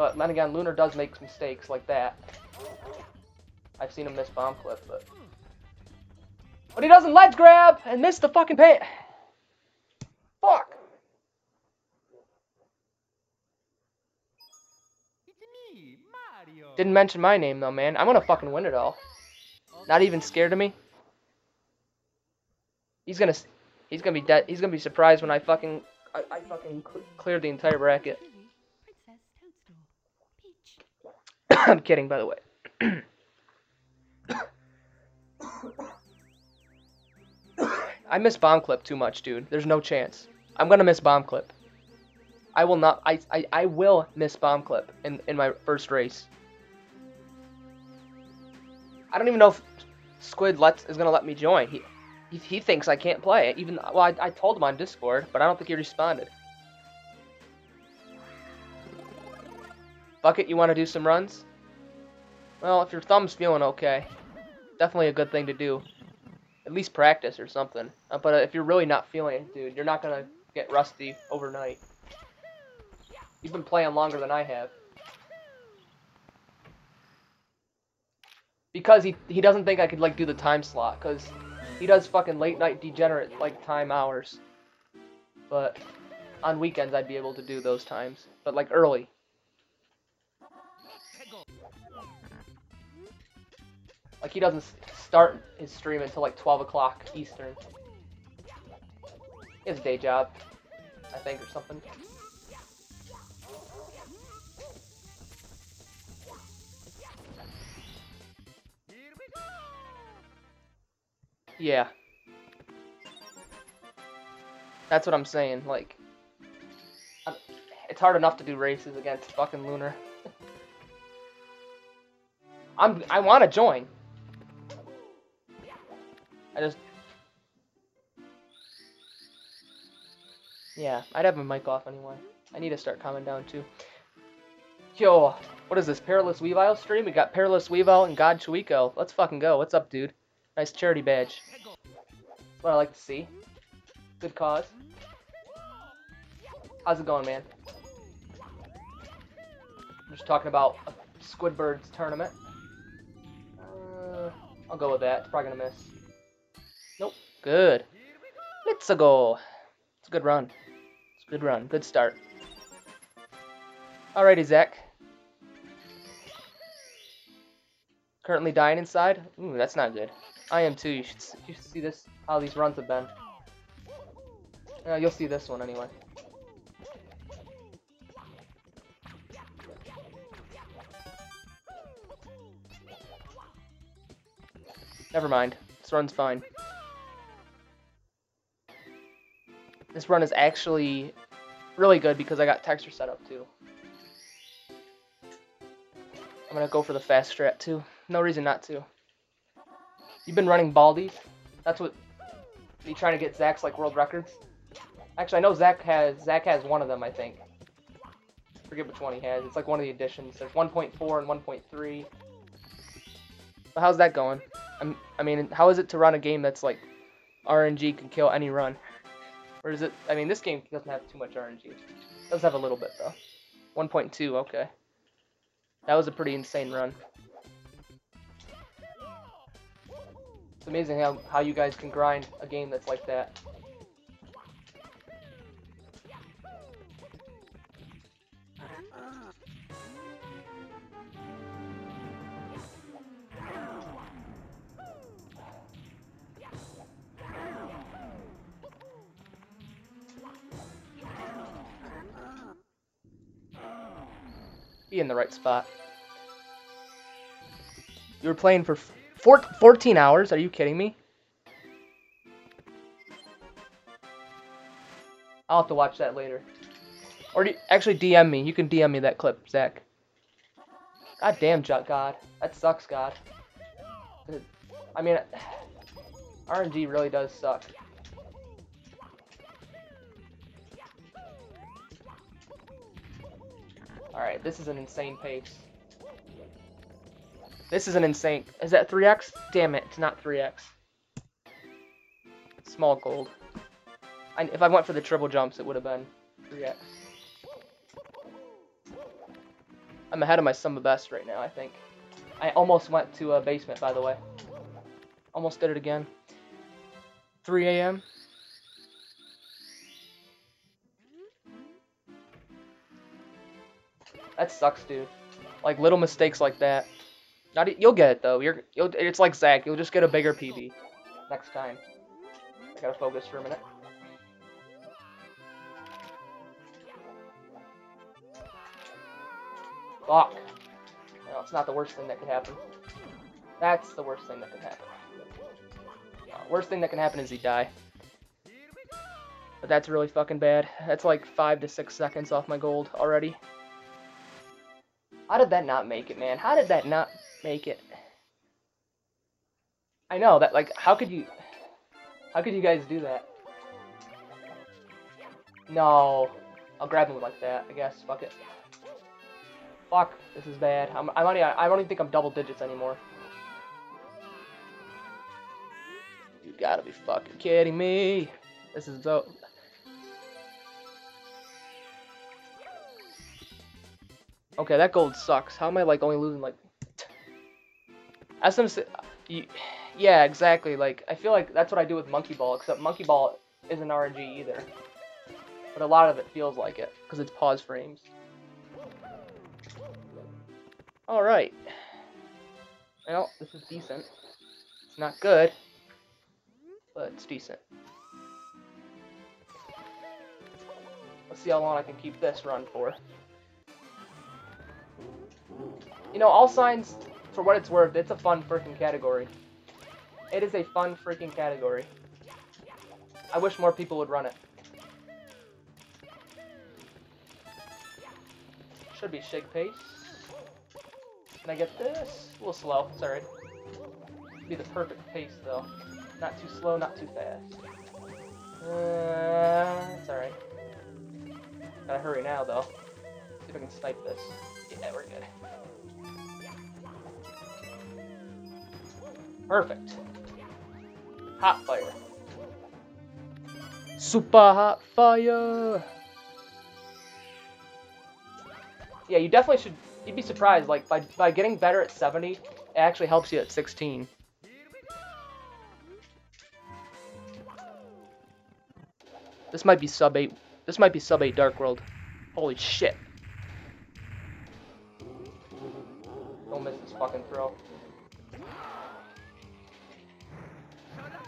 But then again, Lunar does make mistakes like that. I've seen him miss bomb clip, but but he doesn't ledge grab and miss the fucking pay. Fuck. Didn't mention my name though, man. I'm gonna fucking win it all. Not even scared of me. He's gonna, he's gonna be dead. He's gonna be surprised when I fucking, I, I fucking cl the entire bracket. I'm kidding, by the way. I miss bomb clip too much, dude. There's no chance. I'm gonna miss bomb clip. I will not. I I, I will miss bomb clip in in my first race. I don't even know if Squid lets is gonna let me join. He he, he thinks I can't play. Even well, I, I told him on Discord, but I don't think he responded. Bucket, you want to do some runs? Well, if your thumb's feeling okay, definitely a good thing to do. At least practice or something. Uh, but uh, if you're really not feeling it, dude, you're not gonna get rusty overnight. You've been playing longer than I have. Because he he doesn't think I could like do the time slot, cause he does fucking late night degenerate like time hours. But on weekends I'd be able to do those times, but like early. Like he doesn't start his stream until like 12 o'clock Eastern. He has a day job, I think, or something. Yeah. That's what I'm saying, like... I'm, it's hard enough to do races against fucking Lunar. I'm, I want to join. I just... Yeah, I'd have my mic off anyway. I need to start calming down too. Yo, what is this, Perilous Weavile stream? We got Perilous Weavile and God Chuiko. Let's fucking go. What's up, dude? Nice charity badge. That's what I like to see. Good cause. How's it going, man? I'm just talking about a Squidbirds tournament. Uh, I'll go with that. It's probably gonna miss. Good. Let's go. It's a good run. It's a good run. Good start. Alrighty, Zach. Currently dying inside? Ooh, that's not good. I am too. You should, you should see this, how these runs have been. Uh, you'll see this one anyway. Never mind. This run's fine. This run is actually really good because I got texture set up too. I'm gonna go for the fast strat too. No reason not to. You've been running Baldi's. That's what you trying to get Zach's like world records. Actually, I know Zach has Zach has one of them. I think. forget which one he has. It's like one of the editions. There's 1.4 and 1.3. But how's that going? I'm, I mean, how is it to run a game that's like RNG can kill any run? Or is it? I mean, this game doesn't have too much RNG. It does have a little bit though. 1.2. Okay. That was a pretty insane run. It's amazing how, how you guys can grind a game that's like that. Be in the right spot. You were playing for Four, 14 hours? Are you kidding me? I'll have to watch that later. Or actually DM me. You can DM me that clip, Zach. God damn, God. That sucks, God. I mean, RNG really does suck. Alright, this is an insane pace. This is an insane... Is that 3x? Damn it, it's not 3x. Small gold. I, if I went for the triple jumps, it would have been 3x. I'm ahead of my sum of best right now, I think. I almost went to a basement, by the way. Almost did it again. 3 a.m. That sucks, dude. Like little mistakes like that. Not you'll get it though. You're you'll it's like Zach. You'll just get a bigger PB next time. I gotta focus for a minute. Fuck. No, it's not the worst thing that could happen. That's the worst thing that could happen. Uh, worst thing that can happen is he die. But that's really fucking bad. That's like five to six seconds off my gold already. How did that not make it, man? How did that not make it? I know that like how could you how could you guys do that? No. I'll grab him like that, I guess. Fuck it. Fuck, this is bad. I'm I'm only I don't even think I'm double digits anymore. You gotta be fucking kidding me. This is so Okay, that gold sucks. How am I like only losing like SM yeah, exactly. Like I feel like that's what I do with Monkey Ball, except Monkey Ball isn't RNG either. But a lot of it feels like it because it's pause frames. All right. Well, this is decent. It's not good, but it's decent. Let's see how long I can keep this run for. You know, all signs, for what it's worth, it's a fun freaking category. It is a fun freaking category. I wish more people would run it. Should be shake pace. Can I get this? A little slow, alright. Be the perfect pace though. Not too slow, not too fast. Uh, it's alright. Gotta hurry now though. See if I can snipe this. Yeah, we're good. Perfect. Hot fire. Super hot fire! Yeah, you definitely should, you'd be surprised, like, by, by getting better at 70, it actually helps you at 16. This might be sub 8, this might be sub 8 Dark World. Holy shit. Don't miss this fucking throw.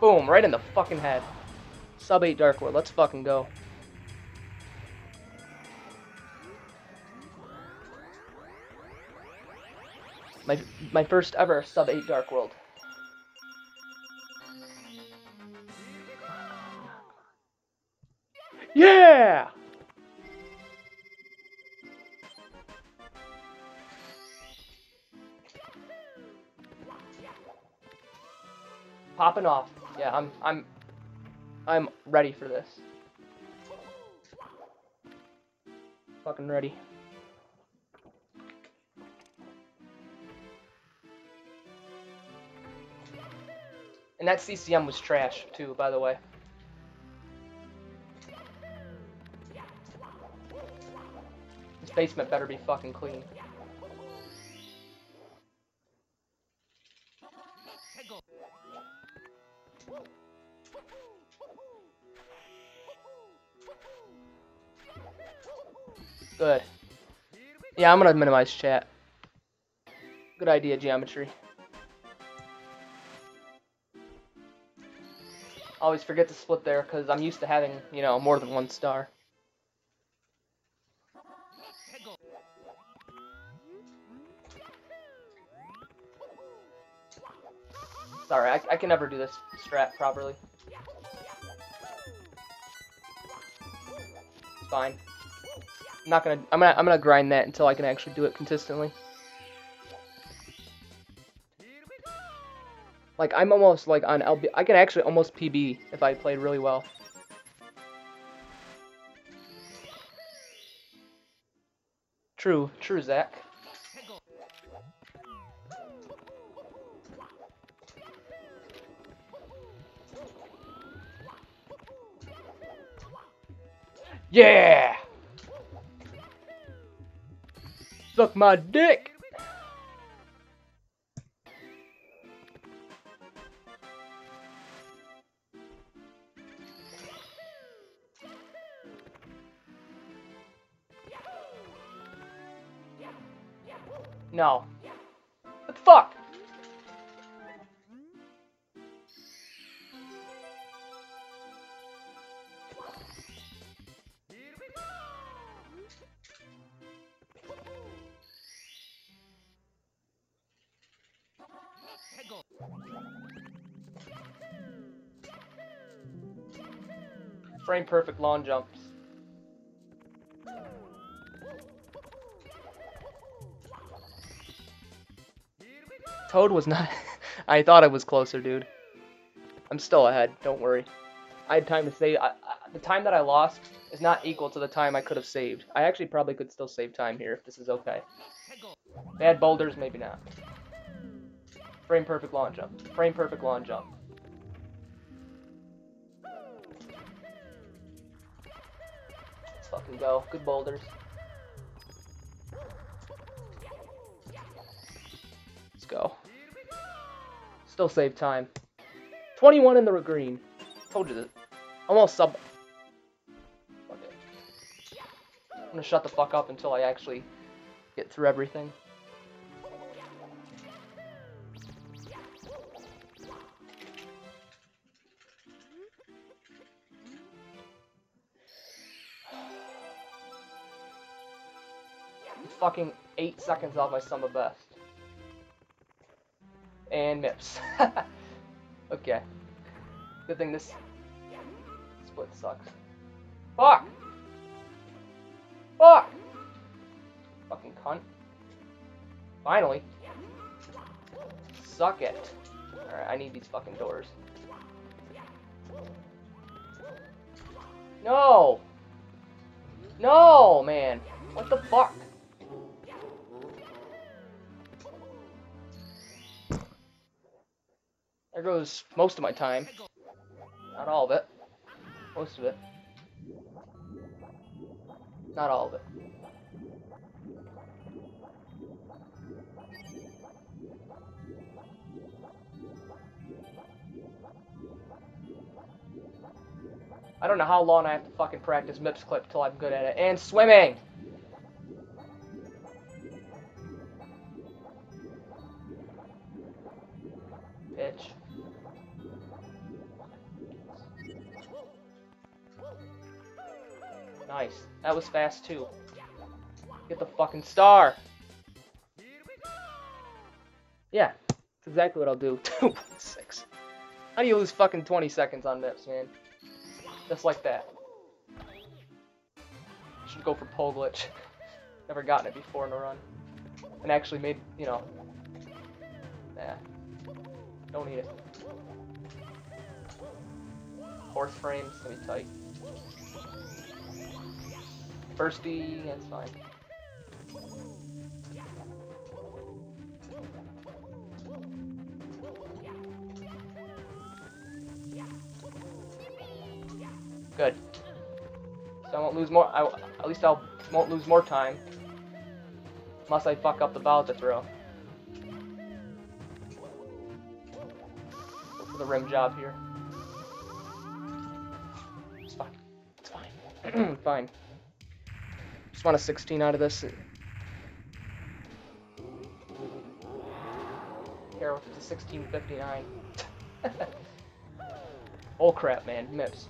Boom, right in the fucking head. Sub 8 Dark World, let's fucking go. My, my first ever sub 8 Dark World. Yeah! Popping off. Yeah, I'm I'm I'm ready for this. Fucking ready. And that CCM was trash, too, by the way. This basement better be fucking clean. Yeah, I'm gonna minimize chat. Good idea, geometry. Always forget to split there, because I'm used to having, you know, more than one star. Sorry, I, I can never do this strat properly. It's fine. Not gonna. I'm gonna. I'm gonna grind that until I can actually do it consistently. Like I'm almost like on LB. I can actually almost PB if I played really well. True. True, Zach. Yeah! Suck my dick! No. What the fuck? Frame perfect long jumps. Toad was not... I thought I was closer, dude. I'm still ahead, don't worry. I had time to save... I, I, the time that I lost is not equal to the time I could have saved. I actually probably could still save time here if this is okay. Bad boulders, maybe not. Frame perfect long jump. Frame perfect long jump. Let's go. Good boulders. Let's go. Still save time. 21 in the green. Told you that. Almost sub. Okay. I'm gonna shut the fuck up until I actually get through everything. Fucking eight seconds off my sum of best. And MIPS. okay. Good thing this split sucks. Fuck! Fuck! Fucking cunt. Finally. Suck it. Alright, I need these fucking doors. No! No, man! What the fuck? There goes most of my time. Not all of it. Most of it. Not all of it. I don't know how long I have to fucking practice MIPS clip till I'm good at it. And swimming! Nice. That was fast too. Get the fucking star. Yeah, that's exactly what I'll do. 2.6. How do you lose fucking 20 seconds on MIPS, man? Just like that. Should go for pole glitch. Never gotten it before in a run. And actually made, you know. Nah. Don't need it. Horse frames, gonna be tight. Bursty, that's fine. Good. So I won't lose more. I, at least I won't lose more time. Unless I fuck up the ball to throw. For the rim job here. It's fine. It's fine. fine. Just want a 16 out of this. Here, it's a 1659. oh crap, man. Mips.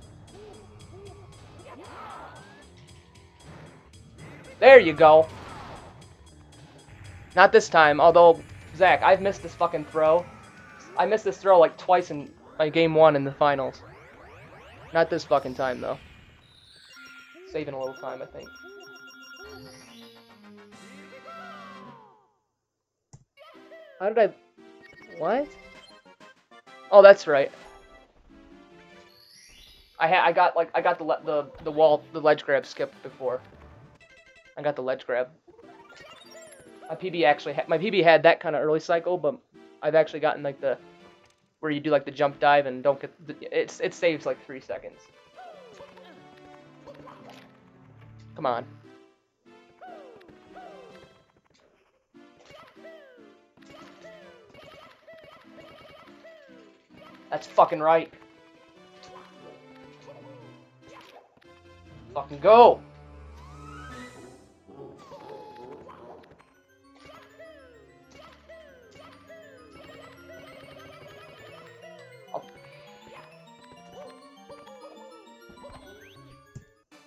There you go. Not this time, although, Zach, I've missed this fucking throw. I missed this throw like twice in my game one in the finals. Not this fucking time, though. Saving a little time, I think. How did I... What? Oh, that's right. I had I got like I got the the the wall the ledge grab skip before. I got the ledge grab. My PB actually ha my PB had that kind of early cycle, but I've actually gotten like the where you do like the jump dive and don't get it's it saves like three seconds. Come on. That's fucking right. Fucking go!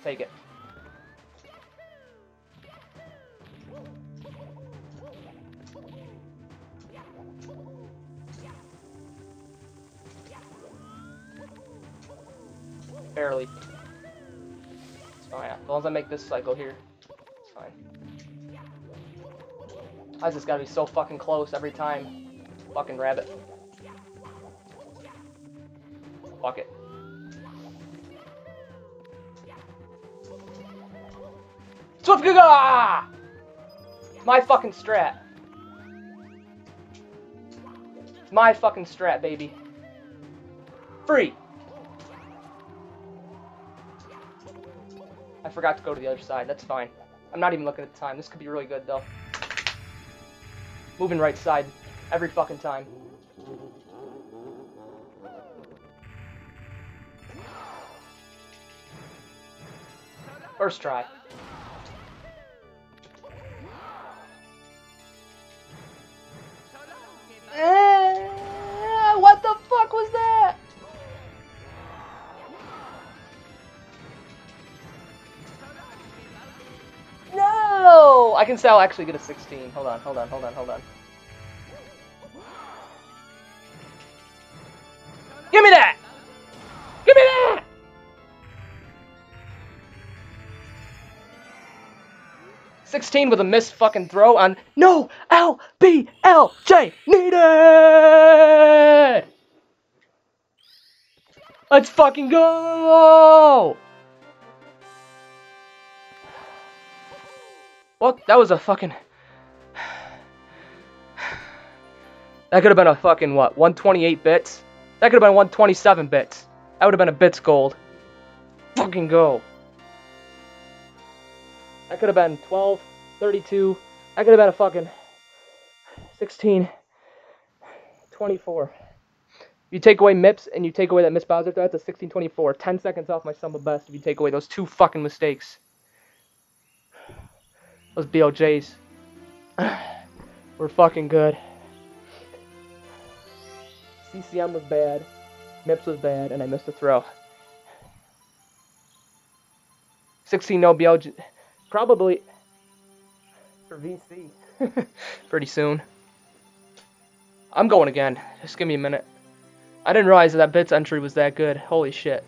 Take it. Long as I make this cycle here, it's fine. Why's this gotta be so fucking close every time? Fucking rabbit. Fuck it. Swiftgaga! My fucking strat. My fucking strat, baby. Forgot to go to the other side. That's fine. I'm not even looking at the time. This could be really good, though. Moving right side. Every fucking time. First try. I can say I'll actually get a 16. Hold on, hold on, hold on, hold on. Give me that! Give me that! Sixteen with a missed fucking throw on no L B L J needed. Let's fucking go! Well, that was a fucking. That could have been a fucking what? 128 bits? That could have been 127 bits. That would have been a bits gold. Fucking go. That could have been 12, 32. That could have been a fucking 16, 24. You take away MIPS and you take away that Miss Bowser, that's a 16, 24. 10 seconds off my sum of best if you take away those two fucking mistakes. Those BLJs. We're fucking good. CCM was bad. MIPS was bad, and I missed a throw. 16 no BLJ. Probably for VC. Pretty soon. I'm going again. Just give me a minute. I didn't realize that Bits entry was that good. Holy shit.